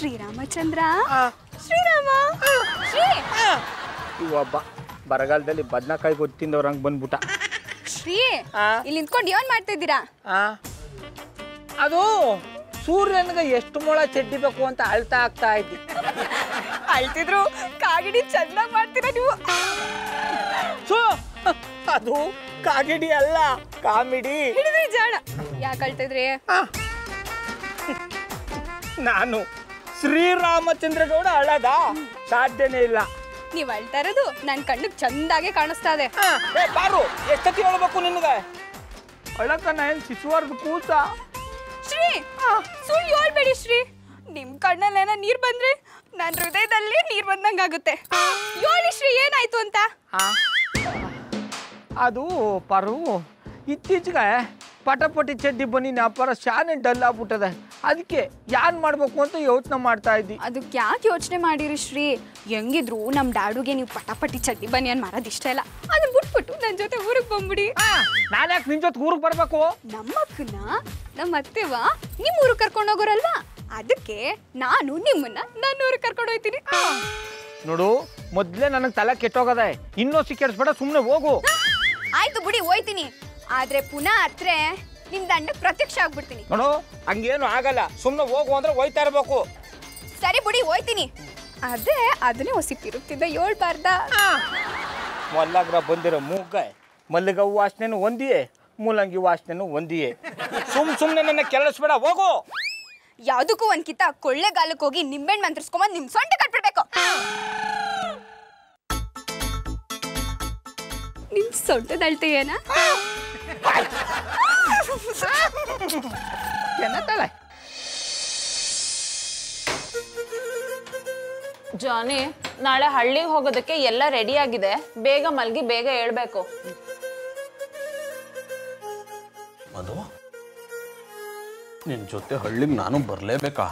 ಶ್ರೀರಾಮಚಂದ್ರ? ಶ್ರೀರಾಮ? ಶ್ರೀ. ಒಬ್ಬ ಬರಗಾಲದಲ್ಲಿ ಬದನೆಕಾಯಿ ಗೊತ್ತಿಂದವ್ರ ಹಂಗೆ ಬಂದ್ಬಿಟ್ಟ. ಶ್ರೀ? ಇಲ್ಲಿ ನಿಂತ್ಕೊಂಡು ಏನ್ ಮಾಡ್ತಾ ಇದ್ದೀರಾ? ಆ? ಅದು ಸೂರ್ಯನಿಗೆ ಎಷ್ಟು ಮೊಳ ಚಡ್ಡಿ ಬೇಕು ಅಂತ ಅಳ್ತಾ ಆಗ್ತಾ ಇದ್ದಿ. ಅಳ್ತಿದ್ರು ಕಾಗಿಡಿ ಚೆನ್ನಾಗಿ ಮಾಡ್ತೀರ ನೀವು? ಸೊ ಅದು ಕಾಗಿಡಿ ಅಲ್ಲ ಕಾಮಿಡಿ. ಹಿಡಿದ್ರಿ ಜಾಣ. ಯಾಕೆ ಅಳ್ತಿದ್ರಿ ನಾನು ಶ್ರೀರಾಮಚಂದ್ರ ಗೌಡ ಅಳದ ಸಾಧ್ಯನೇ ಇಲ್ಲ. ನೀವ್ ಅಳ್ತಾ ಇರೋದು ನನ್ ಕಣ್ಣಿಗೆ ಚಂದಾಗೆ ಕಾಣಿಸ್ತಾ ಇದೆ. ಬಾರು ಎಷ್ಟೊತ್ತಿ ಹೇಳ್ಬೇಕು ನಿನ್ಗೆ? ಅಳಕನ ಏನ್ ಶಿಶುವಾರ್ದು ಕೂಸ? ಶ್ರೀ ಸುಳ್ಳು ಹೇಳ್ಬೇಡಿ ಶ್ರೀ. ನಿಮ್ ಕಣ್ಣಲ್ಲೇನ ನೀರ್ ಬಂದ್ರೆ ನನ್ ಹೃದಯದಲ್ಲಿ ನೀರ್ ಬಂದಂಗಾಗುತ್ತೆ ಹೇಳಿ ಶ್ರೀ ಏನಾಯ್ತು ಅಂತ? ಅದು ಪರು ಇತ್ತೀಚೆಗೆ ಪಟಪಟಿ ಚಡ್ಡಿ ಬನ್ನಿ ವ್ಯಾಪಾರ ಶಾನೆ ಡಲ್ ಆಗ್ಬಿಟ್ಟದೆ. ಅದಕ್ಕೆ ಯಾನ್ ಮಾಡ್ಬೇಕು ಅಂತ ಯೋಚನೆ ಮಾಡ್ತಾ ಇದ್ದಿ. ಅದಕ್ಕೆ ಯಾಕೆ ಯೋಚನೆ ಮಾಡಿರಿ ಶ್ರೀ? ಹೆಂಗಿದ್ರು ನಮ್ ಡ್ಯಾಡುಗೆ ನೀವು ಪಟಪಟಿ ಚಡ್ಡಿ ಬನಿಯನ್ ಮಾರೋದು ಇಷ್ಟ ಇಲ್ಲ. ಅದು ಬಿಟ್ಬಿಟ್ಟು ನನ್ನ ಜೊತೆ ಊರಿಗೆ ಬಂದ್ಬಿಡಿ. ನಾನು ಯಾಕೆ ನಿನ್ ಜೊತೆ ಊರಿಗೆ ಬರ್ಬೇಕು? ನಮ್ಮ ಅಕ್ಕನ ನಮ್ಮ ಅತ್ತೆವ ನಿಮ್ ಊರಿಗೆ ಕರ್ಕೊಂಡು ಹೋಗೋರಲ್ವಾ? ಅದಕ್ಕೆ ನಾನು ನಿಮ್ಮನ್ನ ನನ್ನ ಊರಿಗೆ ಕರ್ಕೊಂಡು ಹೋಗ್ತೀನಿ ನೋಡು ಮೊದ್ಲೇ ನನಗೆ ತಲೆ ಕೆಟ್ಟೋಗದೆ. ಇನ್ನೂ ಸಿಕ್ಕಿಡ್ಸ್ಬೇಡ ಸುಮ್ಮನೆ ಹೋಗು. ಆಯ್ತು ಬಿಡಿ ಹೋಯ್ತೀನಿ. ಆದ್ರೆ ಪುನಃ ಹತ್ರೆ ನಿಮ್ ದಂಡ ಪ್ರತ್ಯಕ್ಷ ಆಗ್ಬಿಡ್ತೀನಿ. ನೋಡು ಹಂಗೇನು ಆಗಲ್ಲ. ಸುಮ್ಮನೆ ಹೋಗು ಅಂದ್ರೆ ಹೋಯ್ತಾ ಇರ್ಬೇಕು. ಸರಿ ಬಿಡಿ ಹೋಯ್ತೀನಿ. ಅದೇ ಅದನ್ನೇ ಹೊಸಿ ತಿರುಗ್ತಿದ್ದ ಹೇಳ್ಬಾರ್ದ ಮಲ್ಲಗ್ರ ಬಂದಿರೋ ಮೂಗ ಮಲ್ಲಿಗ ಹೂ ವಾಸನೆನು ಒಂದಿಯೇ ಮೂಲಂಗಿ ವಾಸನೆನು ಒಂದಿಯೇ. ಸುಮ್ ಸುಮ್ಮನೆ ನನ್ನ ಕೆಲಸಬೇಡ ಹೋಗು. ಯಾವುದಕ್ಕೂ ಒಂದ್ ಕಿತ್ತ ಕೊಳ್ಳೆಗಾಲಕ್ಕೆ ಹೋಗಿ ನಿಂಬೆಣ್ಣೆ ಮಂತ್ರಿಸ್ಕೊಂಬ ನಿಮ್ ಸೊಂಟ ಕಟ್ಬಿಡ್ಬೇಕು. ನಿಮ್ ಸೊಂಟೆ ಅಳ್ತೆ ಏನ ಜಾನಿ ನಾಳೆ ಹಳ್ಳಿಗೆ ಹೋಗೋದಕ್ಕೆ ಎಲ್ಲ ರೆಡಿ ಆಗಿದೆ. ಬೇಗ ಮಲ್ಗಿ ಬೇಗ ಹೇಳ್ಬೇಕು. ಮಧು ನಿನ್ ಜೊತೆ ಹಳ್ಳಿಗೆ ನಾನು ಬರ್ಲೇಬೇಕಾ?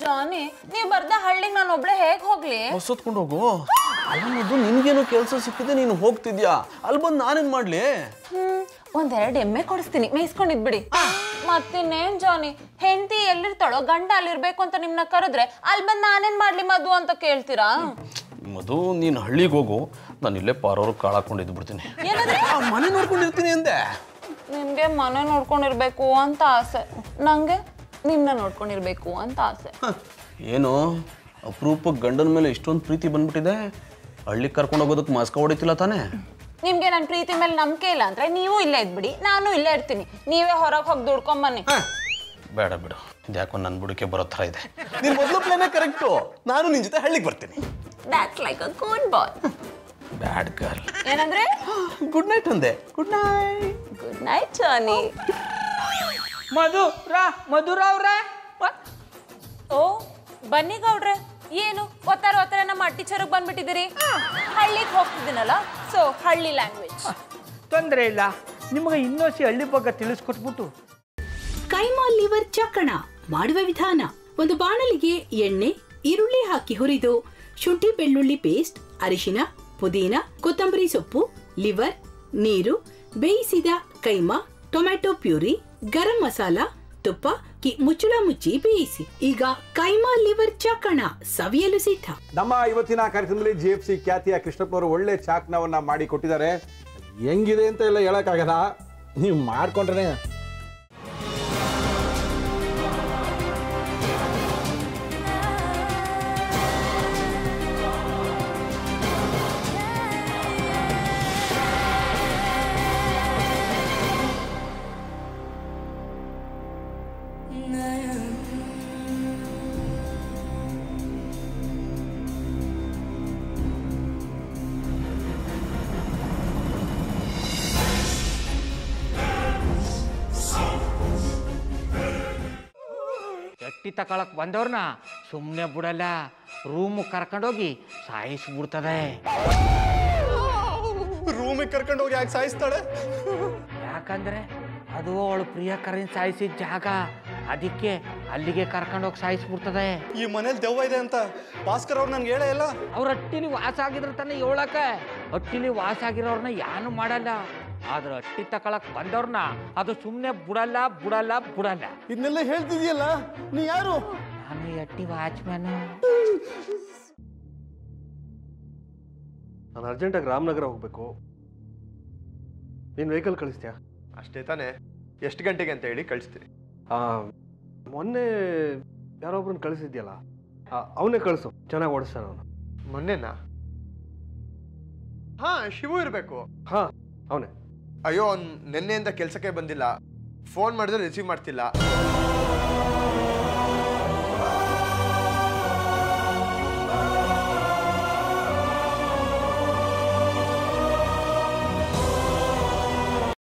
ಜಾನಿ ನೀವ್ ಬರ್ದ ಹಳ್ಳಿಗೆ ನಾನು ಒಬ್ಳೆ ಹೇಗ್ ಹೋಗ್ಲಿ? ಹೊಸತ್ಕೊಂಡು ಹೋಗು. ಅಲ್ಲ ಮಧು ನಿನ್ಗೇನು ಕೆಲಸ ಸಿಕ್ಕಿದೆ ನೀನು ಹೋಗ್ತಿದ್ಯಾ? ಅಲ್ಲಿ ಬಂದು ನಾನೇನ್ ಮಾಡ್ಲಿ? ಹ್ಮ್ ಒಂದೆರಡು ಎಮ್ಮೆ ಕೊಡಿಸ್ತೀನಿ. ಮೇಯಿಸ್ಕೊಂಡಿದ್ಬಿಡಿ. ಮತ್ತಿನ್ನೇನ್ ಜಾನಿ? ಹೆಂಡತಿ ಎಲ್ಲಿರ್ತಾಳೋ ಗಂಡ ಅಲ್ಲಿರ್ಬೇಕು ಅಂತ ನಿಮ್ನ ಕರೆದ್ರೆ ಅಲ್ಲಿ ಬಂದು ನಾನೇನ್ ಮಾಡ್ಲಿ ಮಧು ಅಂತ ಕೇಳ್ತೀರಾ? ಮಧು ನೀನು ಹಳ್ಳಿಗೆ ಹೋಗು. ನಾನು ಇಲ್ಲೇ ಪಾರವ್ರು ಕಾಳಾಕೊಂಡಿದ್ ಬಿಡ್ತೀನಿ. ಏನಂದ್ರೆ? ಮನೆ ನೋಡ್ಕೊಂಡಿರ್ತೀನಿ ಅಂದೆ. ನಿಮ್ಗೆ ಮನೆ ನೋಡ್ಕೊಂಡಿರ್ಬೇಕು ಅಂತ ಆಸೆ. ನಂಗೆ ನಿಮ್ನ ನೋಡ್ಕೊಂಡಿರ್ಬೇಕು ಅಂತ ಆಸೆ. ಏನು? ಅಪರೂಪಕ್ಕೆ ಗಂಡನ ಮೇಲೆ ಇಷ್ಟೊಂದು ಪ್ರೀತಿ ಬಂದ್ಬಿಟ್ಟಿದೆ. ಹಳ್ಳಿಗೆ ಕರ್ಕೊಂಡು ಹೋಗೋದಕ್ಕೆ ಮಾಸ್ಕ ಹೊಡಿತಿಲ್ಲ ತಾನೇ? ನಿಮ್ಗೆ ನನ್ನ ಪ್ರೀತಿ ಮೇಲೆ ನಂಬಿಕೆ ಇಲ್ಲ ಅಂದ್ರೆ ನೀವು ಇಲ್ಲೇ ಇದ್ಬಿಡಿ ನಾನು ಇಲ್ಲೇ ಇರ್ತೀನಿ. ನೀವೇ ಹೊರಗೆ ಹೋಗಿ ದುಡ್ಕೊಂಬನ್ನಿ ಬೇಡ ಬಿಡು ಯಾಕೋ ನನ್ನ ಬುಡಕ್ಕೆ ಬರೋ ಥರ ಇದೆ. ನೀನು ಮೊದಲು ಪ್ಲಾನೇ ಕರೆಕ್ಟು ನಾನು ನಿನ್ನ ಜೊತೆ ಹಳ್ಳಿಗೆ ಬರ್ತೀನಿ. That's like a good boy bad girl ಏನಂದ್ರೆ? ಗುಡ್ ನೈಟ್ ಅಂದೆ. ಗುಡ್ ನೈಟ್ ಗುಡ್ ನೈಟ್ ಚಾನಿ ಮಧು ರಾ ಮಧುರ ಅವ್ರೆ ಓ ಬನ್ನಿ ಗೌಡ್ರೆ. ಏನು? ಒತ್ತಾರೆ ಒತ್ತಾರೆ ನಮ್ಮ ಟೀಚರ್ಗೆ ಬಂದ್ಬಿಟ್ಟಿದ್ದೀರಿ? ಹಳ್ಳಿಗೆ ಹೋಗ್ತಿದ್ದೀನಲ್ಲ? ಸೊ ಹಳ್ಳಿ ಲ್ಯಾಂಗ್ವೇಜ್ ತೊಂದರೆ ಇಲ್ಲ. ನಿಮಗೆ ಇನ್ನೊಸಿ ಹಳ್ಳಿ ಬಗ್ಗೆ ತಿಳಿಸ್ಕೊಟ್ಬಿಟ್ಟು. ಕೈಮಾ ಲಿವರ್ ಚಕ್ಕಣ ಮಾಡುವ ವಿಧಾನ. ಒಂದು ಬಾಣಲಿಗೆ ಎಣ್ಣೆ ಈರುಳ್ಳಿ ಹಾಕಿ ಹುರಿದು ಶುಂಠಿ ಬೆಳ್ಳುಳ್ಳಿ ಪೇಸ್ಟ್ ಅರಿಶಿನ ಪುದೀನ ಕೊತ್ತಂಬರಿ ಸೊಪ್ಪು ಲಿವರ್ ನೀರು ಬೇಯಿಸಿದ ಕೈಮಾ ಟೊಮ್ಯಾಟೊ ಪ್ಯೂರಿ ಗರಂ ಮಸಾಲ ತುಪ್ಪ ಕಿ ಮುಚ್ಚಳ ಮುಚ್ಚಿ ಬೇಯಿಸಿ. ಈಗ ಕೈಮಾ ಲಿವರ್ ಚಾಕಣ ಸವಿಯಲು ಸಿದ್ಧ. ನಮ್ಮ ಇವತ್ತಿನ ಕಾರ್ಯಕ್ರಮದಲ್ಲಿ ಜಿ ಎಫ್ ಸಿ ಖ್ಯಾತಿಯ ಕೃಷ್ಣಪ್ಪನವರು ಒಳ್ಳೆ ಚಾಕ್ನವನ್ನ ಮಾಡಿ ಕೊಟ್ಟಿದ್ದಾರೆ ಹೆಂಗಿದೆ ಅಂತ ಎಲ್ಲ ಹೇಳಕ್ಕಾಗಲ್ಲ. ನೀವು ಮಾಡ್ಕೊಂಡ್ರೆ ಗಟ್ಟಿ ತಕೊಳಕ್ ಬಂದವ್ರನ್ನ ಸುಮ್ಮನೆ ಬಿಡಲ್ಲ ರೂಮ್ ಕರ್ಕೊಂಡೋಗಿ ಸಾಯಿಸ್ಬಿಡ್ತದೆ ರೂಮಿಗೆ ಕರ್ಕೊಂಡು ಹೋಗಿ ಯಾಕೆ ಸಾಯಿಸ್ತಾಳೆ ಯಾಕಂದ್ರೆ ಅದು ಅವಳು ಪ್ರಿಯಕರನ್ ಸಾಯಿಸಿದ ಜಾಗ ಅದಕ್ಕೆ ಅಲ್ಲಿಗೆ ಕರ್ಕೊಂಡೋಗಿ ಸಾಯಿಸ್ಬಿಡ್ತದೆ. ಈ ಮನೇಲಿ ದೆವ್ವ ಇದೆ ಅಂತ ಭಾಸ್ಕರ್ ಅವ್ರು ನನ್ಗೆ ಹೇಳೇ ಇಲ್ಲ. ಅವ್ರ ಹಟ್ಟಿಲಿ ವಾಸ ಆಗಿದ್ರೆ ತಾನೇ ಹೇಳಕ ಹಟ್ಟಿಲಿ ವಾಸ ಆಗಿರೋರ್ನ ಯಾನು ಮಾಡಲ್ಲ. ಆದ್ರೆ ಹಟ್ಟಿ ತಕೊಳಕ್ ಬಂದವ್ರನ್ನ ಅದು ಸುಮ್ಮನೆ ಬಿಡಲ್ಲ ಬಿಡಲ್ಲ ಬಿಡಲ್ಲ. ಇದನ್ನೆಲ್ಲ ಹೇಳ್ತಿದ್ಯಲ್ಲ? ನೀ ಯಾರು? ನಾನು ಎಟ್ಟಿ ವಾಚ್ಮ್ಯಾನು. ನಾನು ಅರ್ಜೆಂಟಾಗಿ ರಾಮನಗರ ಹೋಗ್ಬೇಕು. ನೀನು ವೆಹಿಕಲ್ ಕಳಿಸ್ತೀಯಾ? ಅಷ್ಟೇ ತಾನೇ. ಎಷ್ಟು ಗಂಟೆಗೆ ಅಂತ ಹೇಳಿ ಕಳಿಸ್ತೀನಿ. ಮೊನ್ನೆ ಯಾರೊಬ್ರನ್ನ ಕಳಿಸಿದ್ಯಲ್ಲ ಅವನೇ ಕಳಿಸು ಚೆನ್ನಾಗಿ ಓಡಿಸ್ತಾನೆ ಅವನು. ಮೊನ್ನೆನಾ? ಹಾ ಶಿವು ಇರಬೇಕು. ಹಾ ಅವನೇ. ಅಯ್ಯೋ ಅವ್ನು ನಿನ್ನೆಯಿಂದ ಕೆಲಸಕ್ಕೆ ಬಂದಿಲ್ಲ. ಫೋನ್ ಮಾಡಿದ್ರೆ ರಿಸೀವ್ ಮಾಡ್ತಿಲ್ಲ.